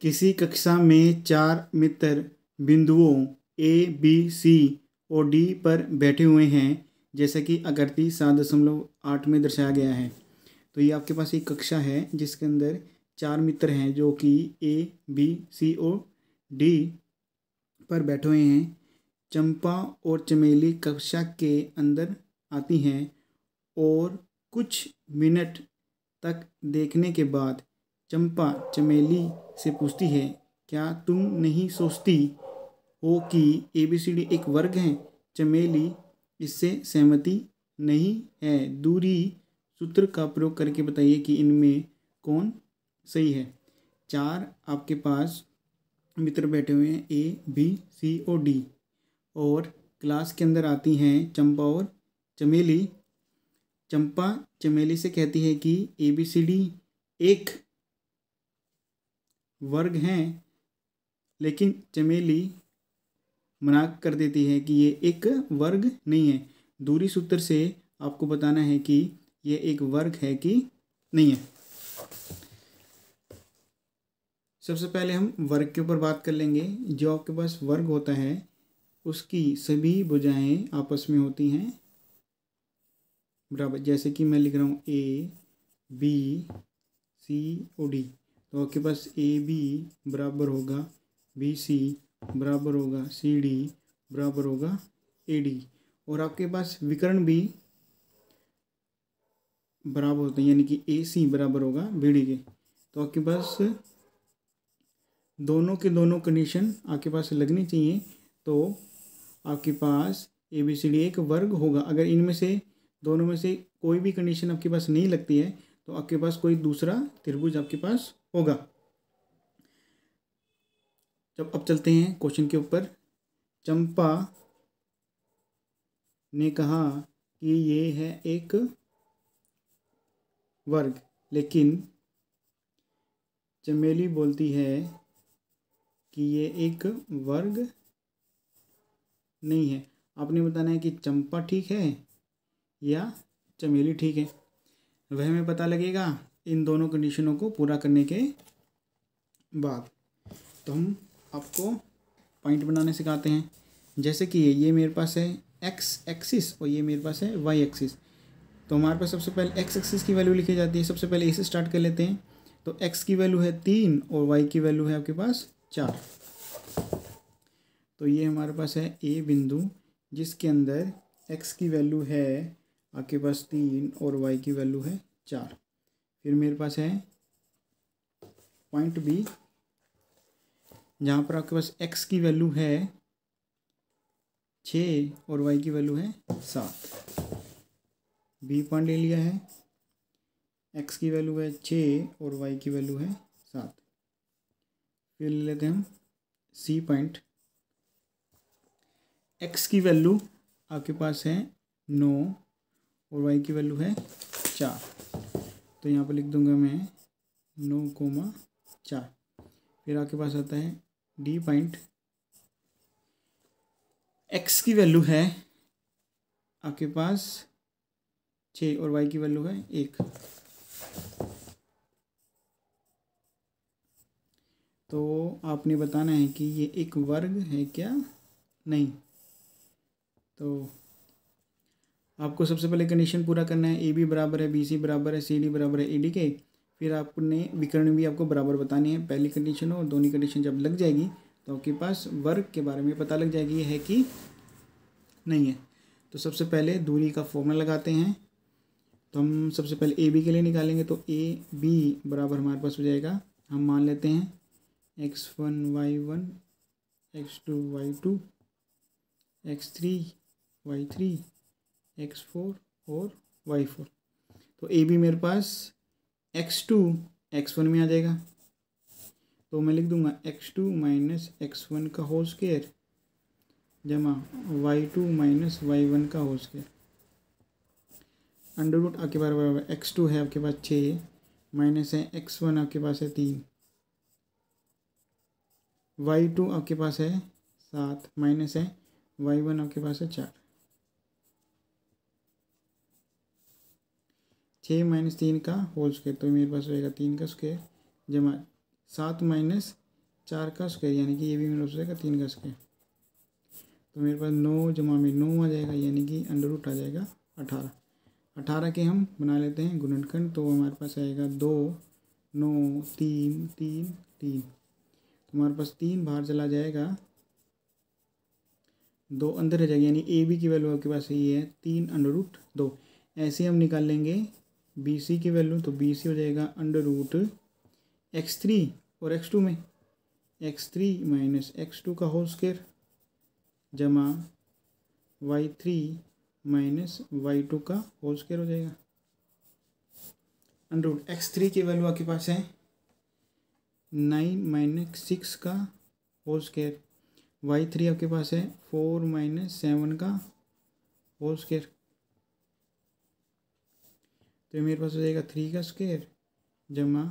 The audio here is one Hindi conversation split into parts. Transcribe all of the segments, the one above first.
किसी कक्षा में चार मित्र बिंदुओं ए बी सी और डी पर बैठे हुए हैं, जैसा कि आकृति सात दशमलव आठ में दर्शाया गया है। तो ये आपके पास एक कक्षा है, जिसके अंदर चार मित्र हैं, जो कि ए बी सी और डी पर बैठे हुए हैं। चंपा और चमेली कक्षा के अंदर आती हैं और कुछ मिनट तक देखने के बाद चंपा चमेली से पूछती है, क्या तुम नहीं सोचती हो कि ए बी सी डी एक वर्ग है? चमेली इससे सहमति नहीं है। दूरी सूत्र का प्रयोग करके बताइए कि इनमें कौन सही है। चार आपके पास मित्र बैठे हुए हैं ए बी सी और डी और क्लास के अंदर आती हैं चंपा और चमेली। चंपा चमेली से कहती है कि ए बी सी डी एक वर्ग हैं, लेकिन चमेली मना कर देती है कि ये एक वर्ग नहीं है। दूरी सूत्र से आपको बताना है कि ये एक वर्ग है कि नहीं है। सबसे पहले हम वर्ग के ऊपर बात कर लेंगे। जो आपके पास वर्ग होता है, उसकी सभी भुजाएँ आपस में होती हैं। बराबर, जैसे कि मैं लिख रहा हूँ ए बी सी ओ डी तो आपके पास ए बी बराबर होगा बी सी बराबर होगा सी डी बराबर होगा ए डी और आपके पास विकर्ण भी बराबर होते हैं, यानी कि ए सी बराबर होगा बी डी के. तो आपके पास दोनों के दोनों कंडीशन आपके पास लगनी चाहिए तो आपके पास ए बी सी डी एक वर्ग होगा. अगर इनमें से दोनों में से कोई भी कंडीशन आपके पास नहीं लगती है तो आपके पास कोई दूसरा त्रिभुज आपके पास होगा। जब अब चलते हैं क्वेश्चन के ऊपर। चंपा ने कहा कि ये है एक वर्ग, लेकिन चमेली बोलती है कि ये एक वर्ग नहीं है। आपने बताना है कि चंपा ठीक है या चमेली ठीक है? वह हमें पता लगेगा। इन दोनों कंडीशनों को पूरा करने के बाद। तो हम आपको पॉइंट बनाने सिखाते हैं। जैसे कि ये ये मेरे पास है एक्स एक्सिस और ये मेरे पास है वाई एक्सिस तो हमारे पास सबसे पहले एक्स एक्सिस की वैल्यू लिखी जाती है। सबसे पहले ए से स्टार्ट कर लेते हैं। तो एक्स की वैल्यू है तीन और वाई की वैल्यू है आपके पास चार। तो ये हमारे पास है ए बिंदु, जिसके अंदर एक्स की वैल्यू है आपके पास तीन और वाई की वैल्यू है चार। फिर मेरे पास है पॉइंट बी जहाँ पर आपके पास एक्स की वैल्यू है छः और वाई की वैल्यू है सात। बी पॉइंट ले लिया है एक्स की वैल्यू है छः और वाई की वैल्यू है सात। फिर ले लेते हैं हम सी पॉइंट एक्स की वैल्यू आपके पास है नौ और वाई की वैल्यू है चार। तो यहाँ पर लिख दूँगा मैं नौ कोमा चार। फिर आपके पास आता है डी पॉइंट एक्स की वैल्यू है आपके पास छ और वाई की वैल्यू है एक। तो आपने बताना है कि ये एक वर्ग है क्या? नहीं। तो आपको सबसे पहले कंडीशन पूरा करना है ए बी बराबर है बी सी बराबर है सी डी बराबर है ए डी के। फिर आपने विकर्ण भी आपको बराबर बतानी है। पहली कंडीशन और दोनों कंडीशन जब लग जाएगी तो आपके पास वर्ग के बारे में पता लग जाएगी, है कि नहीं है। तो सबसे पहले दूरी का फॉर्मूला लगाते हैं। तो हम सबसे पहले ए बी के लिए निकालेंगे तो ए बी बराबर हमारे पास हो जाएगा। हम मान लेते हैं X one Y one X two Y two X three Y three X four और वाई फोर तो ए बी मेरे पास एक्स टू एक्स वन में आ जाएगा। तो मैं लिख दूँगा X two minus X one का होल स्केयर जमा Y two minus Y one का होल स्केयर अंडर रूट आपके पास बराबर एक्स टू है आपके पास छः माइनस है एक्स वन आपके पास है तीन। वाई टू आपके पास है सात माइनस है वाई वन आपके पास है चार। छः माइनस तीन का होल स्क्वायर तो मेरे पास रहेगा तीन का स्क्वायर जमा सात माइनस चार का स्क्वायर यानी कि ये भी मेरे पास जाएगा तीन का स्क्वायर तो मेरे पास नौ जमा में नौ आ जाएगा, यानी कि अंडर रूट आ जाएगा अठारह। अठारह के हम बना लेते हैं गुणनखंड तो हमारे पास आएगा दो, नौ, तीन तीन तीन। तो हमारे पास तीन बाहर चला जाएगा, दो अंदर रह जाएगा, यानी ए बी की वैल्यू आपके पास यही है, तीन अंडर रूट दो। ऐसे हम निकाल लेंगे बी सी की वैल्यू तो बी सी हो जाएगा अंडर रूट एक्स थ्री और एक्स टू में। X three minus X two का होल स्केयर जमा Y three minus Y two का होल स्केयर हो जाएगा। अंडर रूट एक्स थ्री की वैल्यू आपके पास है। नाइन माइनस सिक्स का होल स्केयर वाई थ्री आपके पास है। फोर माइनस सेवन का होल स्केयर तो ये मेरे पास हो जाएगा थ्री का स्केयर जमा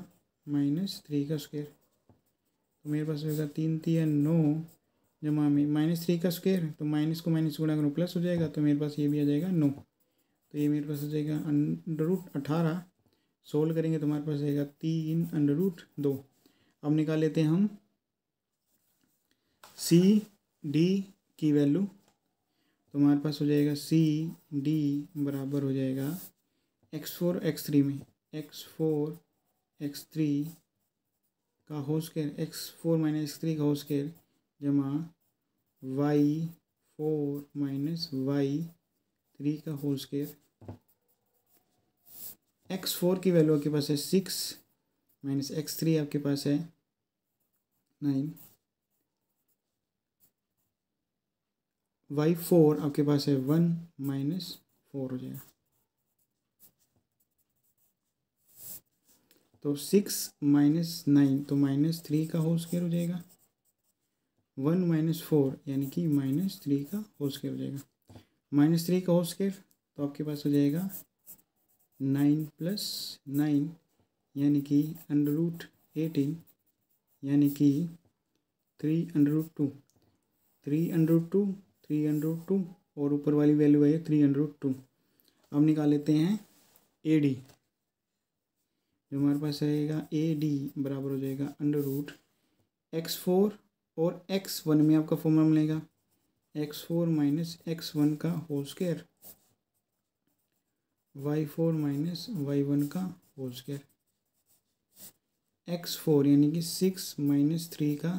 माइनस थ्री का स्केयर तो मेरे पास होगा तीन तीन, नौ जमा में माइनस थ्री का स्केयर तो माइनस को माइनस गुणा करो प्लस हो जाएगा तो मेरे पास ये भी आ जाएगा नौ। तो ये मेरे पास हो जाएगा अंडर रूट अठारह। सोल्व करेंगे तो हमारे पास आएगा तीन अंडर रूट दो। अब निकाल लेते हैं हम सी डी की वैल्यू तो हमारे पास हो जाएगा सी डी बराबर हो जाएगा एक्स फोर एक्स थ्री में। एक्स फोर एक्स थ्री का whole square X four minus X three का होल स्केयर जमा Y four minus Y three का होल स्केयर एक्स फोर की वैल्यू आपके पास है सिक्स माइनस एक्स थ्री आपके पास है नाइन वाई फोर आपके पास है वन माइनस फोर हो जाएगा। तो सिक्स माइनस नाइन तो माइनस थ्री का होल स्केयर हो जाएगा। वन माइनस फोर, यानी कि माइनस थ्री का होल स्केयर हो जाएगा। माइनस थ्री का होल स्केयर तो आपके पास हो जाएगा नाइन प्लस नाइन, यानी कि अंडर रूट एटीन यानी कि three under root two three under root two three under root two और ऊपर वाली वैल्यू है थ्री अंडर रूट टू अब निकाल लेते हैं ए डी जो हमारे पास रहेगा ए डी बराबर हो जाएगा अंडर रूट एक्स फोर और एक्स वन में आपका फॉर्मूला मिलेगा। X four minus X one का whole square Y four minus Y one का होल स्क्वायर एक्स फोर यानी कि सिक्स माइनस थ्री का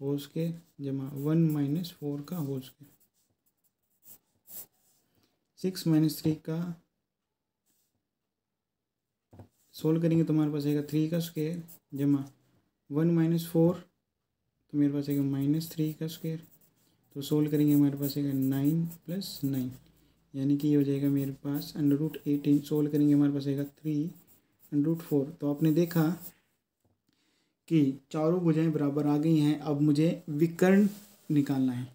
होल स्क्वायर जमा वन माइनस फोर का whole square six minus three का सोल्व करेंगे तो हमारे पास आएगा थ्री का स्क्वेयर जमा वन माइनस फोर तो मेरे पास आएगा माइनस थ्री का स्क्वायर तो सोल्व करेंगे हमारे पास आएगा नाइन प्लस नाइन यानी कि ये हो जाएगा मेरे पास अंडर रूट एटीन सोल्व करेंगे हमारे पास आएगा थ्री अंडर रूट फोर तो आपने देखा कि चारों भुजाएँ बराबर आ गई हैं, अब मुझे विकर्ण निकालना है।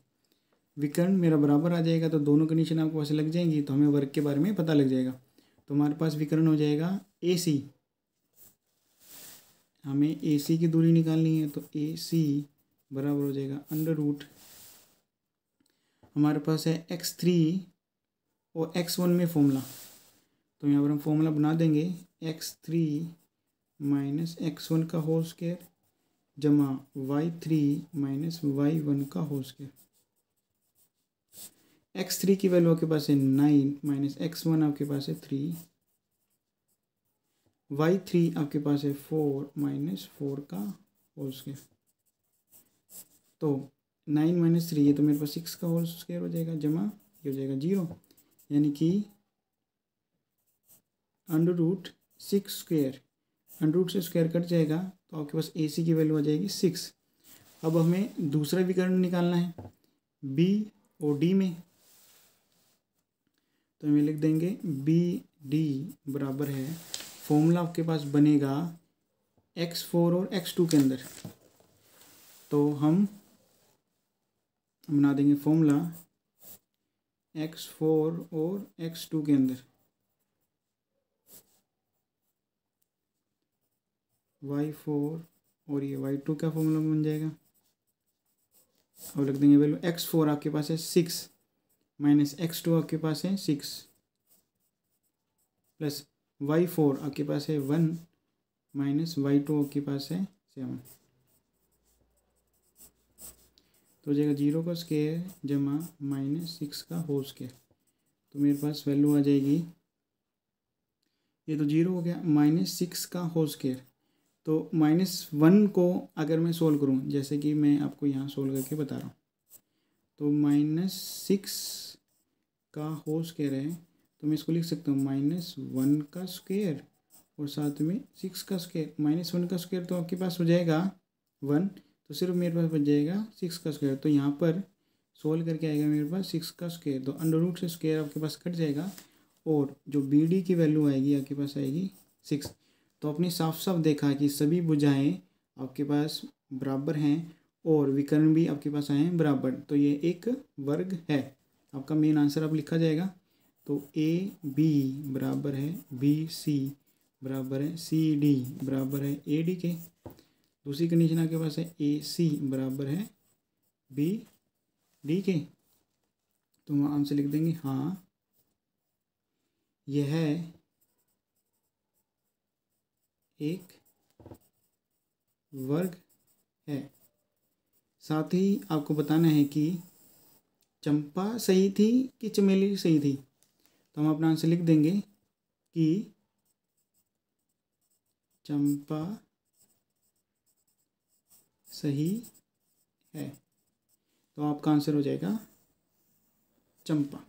विकर्ण मेरा बराबर आ जाएगा तो दोनों कंडीशन आपको पास लग जाएँगी तो हमें वर्ग के बारे में पता लग जाएगा। तो हमारे पास विकर्ण हो जाएगा ए सी हमें ए सी की दूरी निकालनी है तो ए सी बराबर हो जाएगा अंडर रूट हमारे पास है एक्स थ्री और एक्स वन में फॉर्मूला तो यहाँ पर हम फॉर्मूला बना देंगे। X three minus x one का होल स्केयर जमा y three minus y one का होल स्केयर एक्स थ्री की वैल्यू आपके पास है नाइन माइनस एक्स वन आपके पास है थ्री वाई थ्री आपके पास है फोर माइनस फोर का होल स्केयर तो नाइन माइनस थ्री ये तो मेरे पास सिक्स का होल स्केयर हो जाएगा, जमा ये हो जाएगा ज़ीरो यानी कि under root six square under root से स्क्वायर कट जाएगा तो आपके पास ए सी की वैल्यू आ जाएगी सिक्स अब हमें दूसरा विकर्ण निकालना है बी और डी में. तो हमें लिख देंगे बी डी बराबर है। फॉर्मूला आपके पास बनेगा एक्स फोर और एक्स टू के अंदर। तो हम बना देंगे फॉर्मूला एक्स फोर और एक्स टू के अंदर। वाई फोर और ये वाई टू का फॉर्मूला बन जाएगा? और लिख देंगे वैल्यू एक्स फोर आपके पास है सिक्स माइनस एक्स टू आपके पास है सिक्स प्लस वाई फोर आपके पास है वन माइनस वाई टू आपके पास है सेवन। तो जाएगा ज़ीरो का स्केयर जमा माइनस सिक्स का होल स्केयर तो मेरे पास वैल्यू आ जाएगी। ये तो ज़ीरो हो गया, माइनस सिक्स का होल स्केयर तो माइनस वन को अगर मैं सोल्व करूँ, जैसे कि मैं आपको यहाँ सोल्व करके बता रहा हूँ तो माइनस सिक्स का होल स्केयर है तो मैं इसको लिख सकता हूँ माइनस वन का स्क्वेयर और साथ में सिक्स का स्क्वेयर माइनस वन का स्क्वेयर तो आपके पास हो जाएगा वन तो सिर्फ़ मेरे पास बच जाएगा सिक्स का स्क्वेयर तो यहाँ पर सोल्व करके आएगा मेरे पास सिक्स का स्क्वेयर तो अंडर रूट से स्क्वेयर आपके पास कट जाएगा और जो बी डी की वैल्यू आएगी, आपके पास आएगी सिक्स तो आपने साफ़ साफ़ देखा कि सभी बुझाएँ आपके पास बराबर हैं और विकर्ण भी आपके पास आए हैं बराबर। तो ये एक वर्ग है। आपका मेन आंसर अब लिखा जाएगा। तो ए बी बराबर है बी सी बराबर है सी डी बराबर है ए डी के दूसरी कंडीशन आपके पास है ए सी बराबर है बी डी के तो हम आंसर लिख देंगे हाँ यह है एक वर्ग है। साथ ही आपको बताना है कि चंपा सही थी कि चमेली सही थी? तो हम अपना आंसर लिख देंगे कि चंपा सही है। तो आपका आंसर हो जाएगा चंपा।